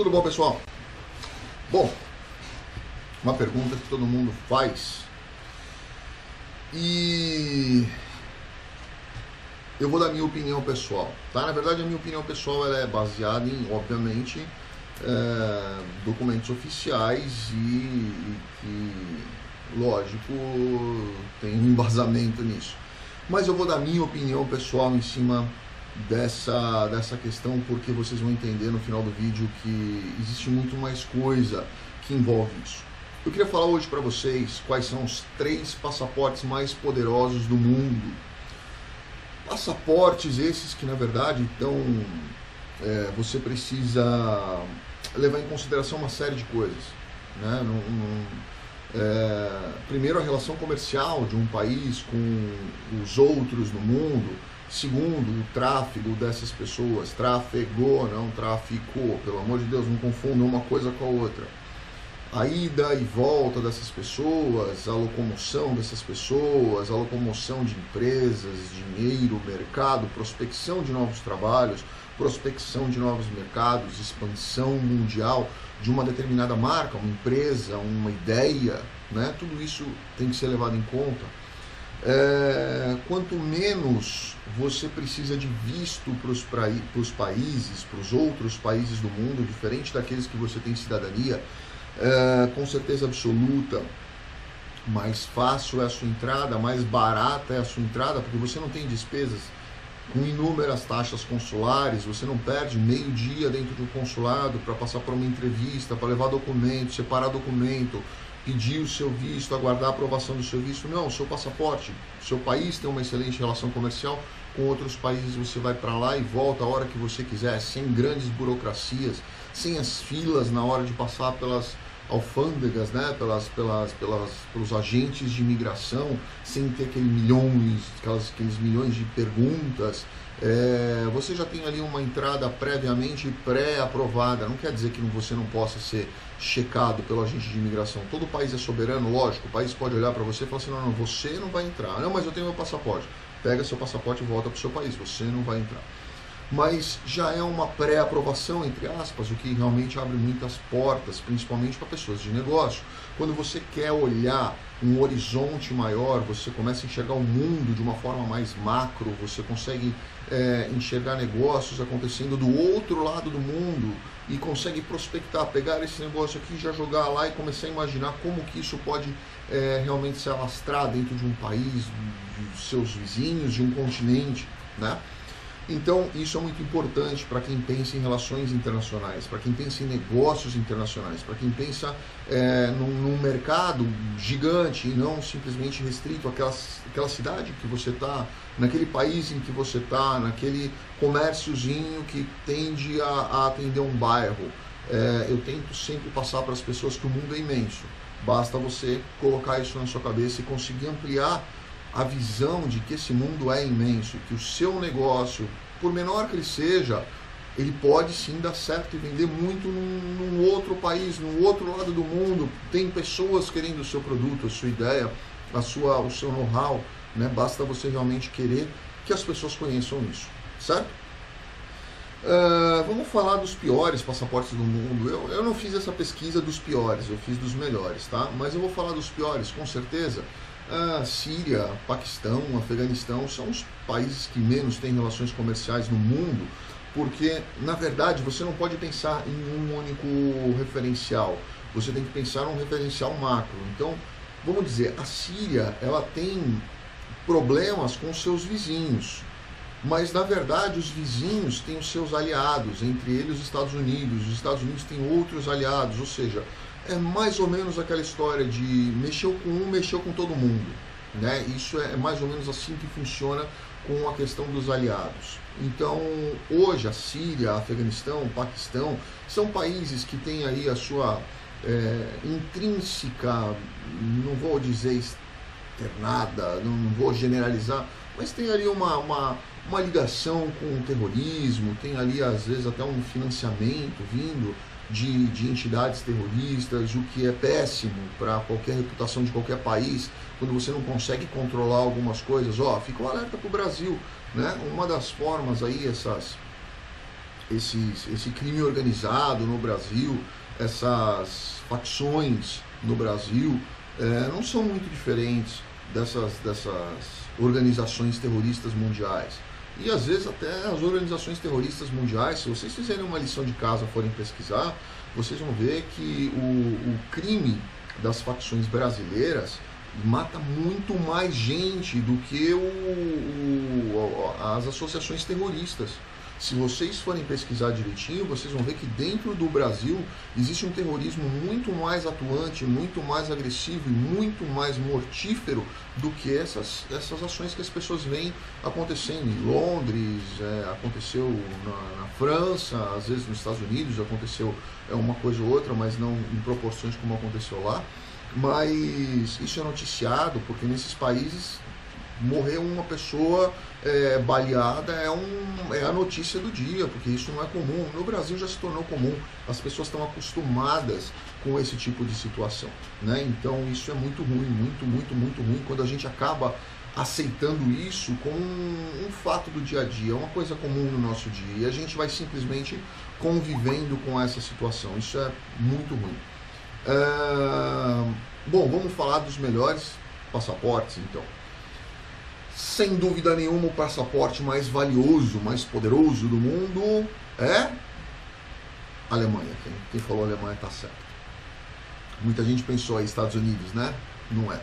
Tudo bom, pessoal? Bom, uma pergunta que todo mundo faz e eu vou dar minha opinião pessoal, tá? Na verdade, a minha opinião pessoal ela é baseada em, obviamente, é, documentos oficiais e, e que, lógico, tem um embasamento nisso. Mas eu vou dar minha opinião pessoal em cima dessa, dessa questão, porque vocês vão entender no final do vídeo que existe muito mais coisa que envolve isso. Eu queria falar hoje para vocês quais são os três passaportes mais poderosos do mundo. Passaportes esses que na verdade então é, você precisa levar em consideração uma série de coisas. Né? Não, não, é, primeiro a relação comercial de um país com os outros no mundo, Segundo, o tráfego dessas pessoas, tráfego, não tráfico, pelo amor de Deus, não confundam uma coisa com a outra. A ida e volta dessas pessoas, a locomoção dessas pessoas, a locomoção de empresas, dinheiro, mercado, prospecção de novos trabalhos, prospecção de novos mercados, expansão mundial de uma determinada marca, uma empresa, uma ideia, né? tudo isso tem que ser levado em conta é, quanto menos você precisa de visto para os países, para os outros países do mundo, diferente daqueles que você tem cidadania, é, com certeza absoluta, mais fácil é a sua entrada, mais barata é a sua entrada, porque você não tem despesas com inúmeras taxas consulares, você não perde meio dia dentro do consulado para passar por uma entrevista, para levar documento, separar documento, pedir o seu visto, aguardar a aprovação do seu visto. Não, seu passaporte. Seu país tem uma excelente relação comercial com outros países. Você vai para lá e volta a hora que você quiser, sem grandes burocracias, sem as filas na hora de passar pelas alfândegas, né, pelas, pelas, pelas, pelos agentes de imigração, sem ter aquele milhões, aquelas, aqueles milhões de perguntas. É, você já tem ali uma entrada previamente pré-aprovada. Não quer dizer que você não possa ser checado pelo agente de imigração. Todo país é soberano, lógico. O país pode olhar para você e falar assim: não, não, você não vai entrar. Não, mas eu tenho meu passaporte. Pega seu passaporte e volta para o seu país. Você não vai entrar mas já é uma pré-aprovação, entre aspas, o que realmente abre muitas portas, principalmente para pessoas de negócio. Quando você quer olhar um horizonte maior, você começa a enxergar o mundo de uma forma mais macro, você consegue é, enxergar negócios acontecendo do outro lado do mundo e consegue prospectar, pegar esse negócio aqui, já jogar lá e começar a imaginar como que isso pode é, realmente se alastrar dentro de um país, dos seus vizinhos, de um continente, né? Então, isso é muito importante para quem pensa em relações internacionais, para quem pensa em negócios internacionais, para quem pensa é, num, num, mercado gigante e não simplesmente restrito àquela, àquela cidade que você está, naquele país em que você está, naquele comérciozinho que tende a, a atender um bairro. É, eu tento sempre passar para as pessoas que o mundo é imenso. Basta você colocar isso na sua cabeça e conseguir ampliar a visão de que esse mundo é imenso, que o seu negócio, por menor que ele seja, ele pode sim dar certo e vender muito num, num, outro país, num outro lado do mundo. Tem pessoas querendo o seu produto, a sua ideia, a sua, o seu know-how. Né? Basta você realmente querer que as pessoas conheçam isso, certo? Uh, vamos falar dos piores passaportes do mundo. Eu, eu não fiz essa pesquisa dos piores, eu fiz dos melhores, tá? Mas eu vou falar dos piores, com certeza. A Síria, Paquistão, Afeganistão são os países que menos têm relações comerciais no mundo, porque na verdade você não pode pensar em um único referencial. Você tem que pensar num referencial macro. Então, vamos dizer, a Síria ela tem problemas com seus vizinhos, mas na verdade os vizinhos têm os seus aliados, entre eles os Estados Unidos. Os Estados Unidos têm outros aliados, ou seja, é mais ou menos aquela história de mexeu com um, mexeu com todo mundo. Né? Isso é mais ou menos assim que funciona com a questão dos aliados. Então, hoje, a Síria, Afeganistão, Paquistão são países que têm aí a sua é, intrínseca, não vou dizer externada, não vou generalizar, mas tem ali uma, uma, uma ligação com o terrorismo, tem ali às vezes até um financiamento vindo de, de entidades terroristas, o que é péssimo para qualquer reputação de qualquer país, quando você não consegue controlar algumas coisas. Ó, fica um alerta para o Brasil. Né? Uma das formas aí, essas, esses, esse crime organizado no Brasil, essas facções no Brasil, é, não são muito diferentes dessas, dessas organizações terroristas mundiais. E às vezes até as organizações terroristas mundiais, se vocês fizerem uma lição de casa forem pesquisar, vocês vão ver que o, o crime das facções brasileiras mata muito mais gente do que o, o, as associações terroristas. Se vocês forem pesquisar direitinho, vocês vão ver que dentro do Brasil existe um terrorismo muito mais atuante, muito mais agressivo e muito mais mortífero do que essas, essas ações que as pessoas veem acontecendo em Londres, é, aconteceu na, na, França, às vezes nos Estados Unidos aconteceu é, uma coisa ou outra, mas não em proporções como aconteceu lá. Mas isso é noticiado porque nesses países morrer uma pessoa é, baleada é, um, é a notícia do dia, porque isso não é comum. No Brasil já se tornou comum, as pessoas estão acostumadas com esse tipo de situação. Né? Então isso é muito ruim, muito, muito, muito ruim quando a gente acaba aceitando isso como um, um fato do dia a dia, uma coisa comum no nosso dia, e a gente vai simplesmente convivendo com essa situação. Isso é muito ruim. É... Bom, vamos falar dos melhores passaportes então sem dúvida nenhuma, o passaporte mais valioso, mais poderoso do mundo é Alemanha. Quem, quem falou Alemanha está certo. Muita gente pensou aí Estados Unidos, né? Não é.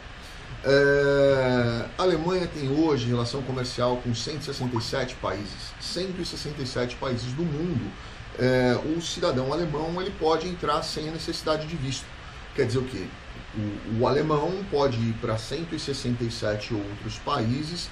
é. A Alemanha tem hoje relação comercial com 167 países. 167 países do mundo. É, o cidadão alemão ele pode entrar sem a necessidade de visto. Quer dizer o quê? O, o alemão pode ir para 167 outros países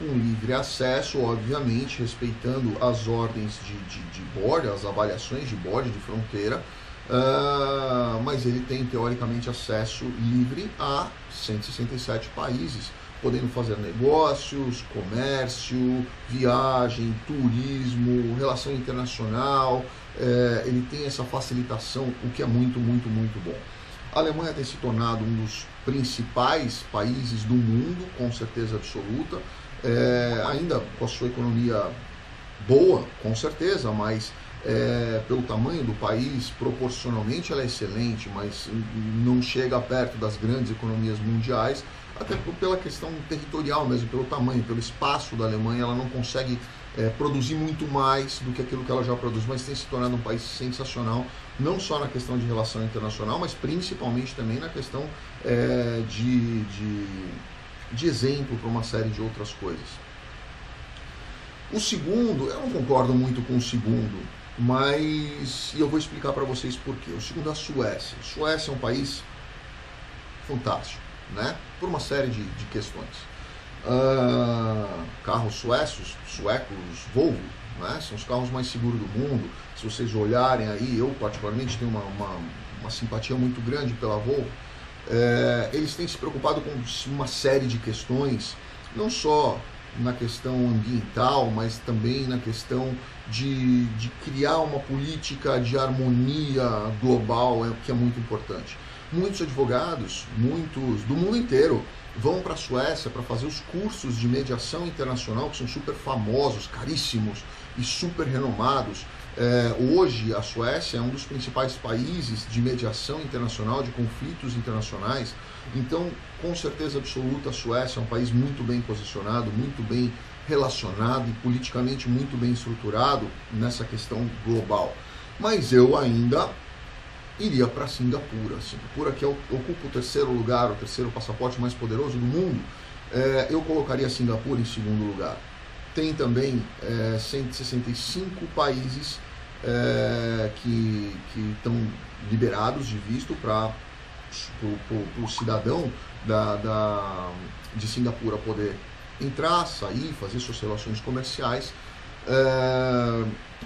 com livre acesso, obviamente, respeitando as ordens de, de, de borde, as avaliações de borde de fronteira, uh, mas ele tem teoricamente acesso livre a 167 países, podendo fazer negócios, comércio, viagem, turismo, relação internacional. Uh, ele tem essa facilitação, o que é muito, muito, muito bom. A Alemanha tem se tornado um dos principais países do mundo, com certeza absoluta, é, ainda com a sua economia boa, com certeza, mas é, pelo tamanho do país, proporcionalmente ela é excelente, mas não chega perto das grandes economias mundiais, até pela questão territorial mesmo, pelo tamanho, pelo espaço da Alemanha, ela não consegue é, produzir muito mais do que aquilo que ela já produz, mas tem se tornado um país sensacional, não só na questão de relação internacional, mas principalmente também na questão é, de, de, de exemplo para uma série de outras coisas. O segundo, eu não concordo muito com o segundo, mas eu vou explicar para vocês por quê. O segundo é a Suécia. A Suécia é um país fantástico, né? Por uma série de, de questões. Uh, carros suecos, suecos Volvo, né? são os carros mais seguros do mundo. Se vocês olharem aí, eu particularmente tenho uma, uma, uma simpatia muito grande pela Volvo. É, eles têm se preocupado com uma série de questões, não só na questão ambiental, mas também na questão de, de criar uma política de harmonia global, é, que é muito importante. Muitos advogados, muitos do mundo inteiro, vão para a Suécia para fazer os cursos de mediação internacional, que são super famosos, caríssimos e super renomados. É, hoje, a Suécia é um dos principais países de mediação internacional, de conflitos internacionais. Então, com certeza absoluta, a Suécia é um país muito bem posicionado, muito bem relacionado e politicamente muito bem estruturado nessa questão global. Mas eu ainda iria para Singapura. Singapura que é ocupa o terceiro lugar, o terceiro passaporte mais poderoso do mundo. É, eu colocaria Singapura em segundo lugar. Tem também é, 165 países é, que estão liberados de visto para o cidadão da, da, de Singapura poder entrar, sair, fazer suas relações comerciais.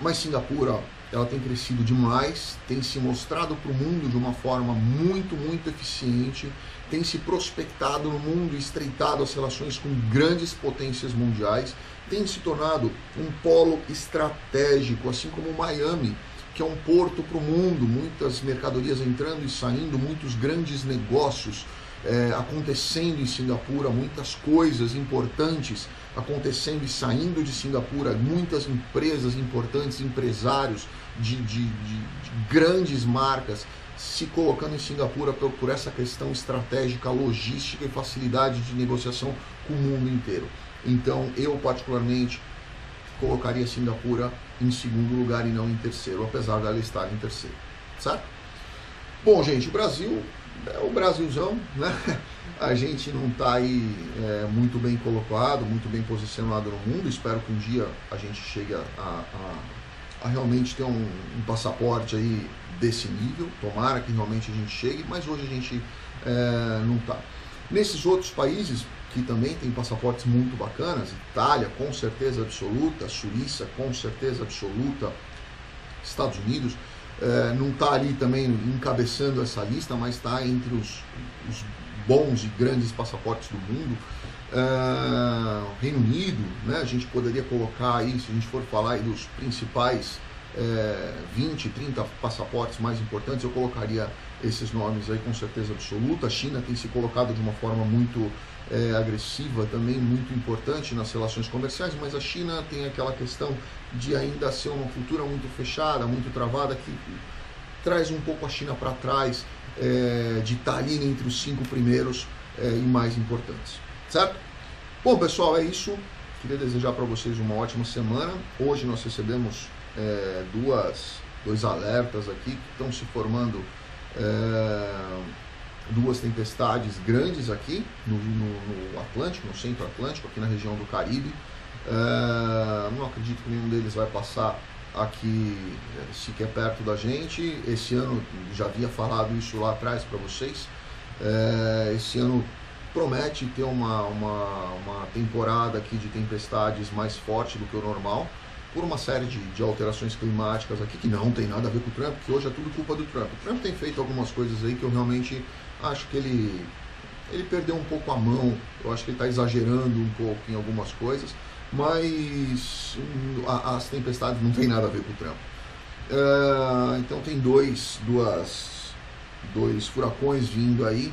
Mas Singapura ela tem crescido demais, tem se mostrado para o mundo de uma forma muito, muito eficiente, tem se prospectado no mundo, estreitado as relações com grandes potências mundiais, tem se tornado um polo estratégico, assim como Miami, que é um porto para o mundo, muitas mercadorias entrando e saindo, muitos grandes negócios é, acontecendo em Singapura, muitas coisas importantes acontecendo e saindo de Singapura, muitas empresas importantes, empresários de, de, de, de grandes marcas se colocando em Singapura por, por essa questão estratégica, logística e facilidade de negociação com o mundo inteiro. Então, eu particularmente colocaria Singapura em segundo lugar e não em terceiro, apesar dela estar em terceiro, certo? Bom, gente, o Brasil é o Brasilzão, né? A gente não está aí é, muito bem colocado, muito bem posicionado no mundo. Espero que um dia a gente chegue a, a, a realmente ter um, um, passaporte aí desse nível. Tomara que realmente a gente chegue, mas hoje a gente é, não está. Nesses outros países que também tem passaportes muito bacanas, Itália com certeza absoluta, Suíça com certeza absoluta, Estados Unidos é, não está ali também encabeçando essa lista, mas está entre os, os, bons e grandes passaportes do mundo. É, Reino Unido, né, a gente poderia colocar aí, se a gente for falar dos principais é, 20, 30 passaportes mais importantes, eu colocaria esses nomes aí com certeza absoluta. A China tem se colocado de uma forma muito é, agressiva, também muito importante nas relações comerciais, mas a China tem aquela questão de ainda ser uma cultura muito fechada, muito travada, que traz um pouco a China para trás, é, de estar tá ali entre os cinco primeiros é, e mais importantes. Certo? Bom, pessoal, é isso. Queria desejar para vocês uma ótima semana. Hoje nós recebemos é, duas, dois alertas aqui que estão se formando é, duas tempestades grandes aqui no, no, no, Atlântico, no centro Atlântico, aqui na região do Caribe. É, não acredito que nenhum deles vai passar aqui sequer perto da gente. Esse ano, já havia falado isso lá atrás para vocês, é, esse ano promete ter uma, uma, uma temporada aqui de tempestades mais forte do que o normal por uma série de, de, alterações climáticas aqui que não tem nada a ver com o Trump, que hoje é tudo culpa do Trump. O Trump tem feito algumas coisas aí que eu realmente acho que ele, ele perdeu um pouco a mão, eu acho que ele está exagerando um pouco em algumas coisas, mas hum, as tempestades não tem nada a ver com o Trump. É, então tem dois, duas, dois furacões vindo aí,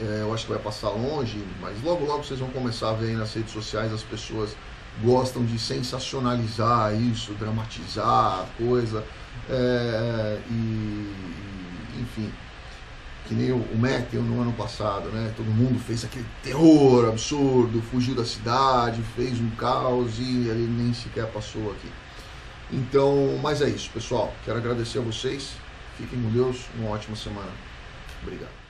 é, eu acho que vai passar longe, mas logo logo vocês vão começar a ver aí nas redes sociais as pessoas gostam de sensacionalizar isso, dramatizar a coisa, é, e, enfim, que nem o, o Matthew no ano passado, né? Todo mundo fez aquele terror absurdo, fugiu da cidade, fez um caos e ele nem sequer passou aqui. Então, mas é isso, pessoal. Quero agradecer a vocês. Fiquem com Deus. Uma ótima semana. Obrigado.